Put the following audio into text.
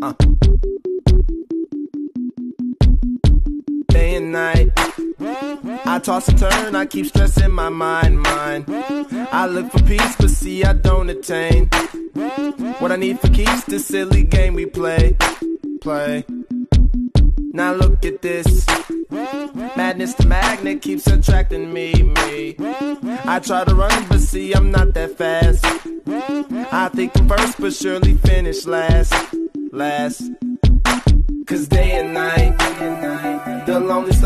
Uh. Day and night. I toss and turn, I keep stressing my mind, mind. I look for peace, but see, I don't attain. What I need for keeps this silly game we play, play. Now look at this. Madness, the magnet keeps attracting me, me. I try to run, but see, I'm not that fast. I think I'm first, but surely finish last, last. Cause day and night, the lonely.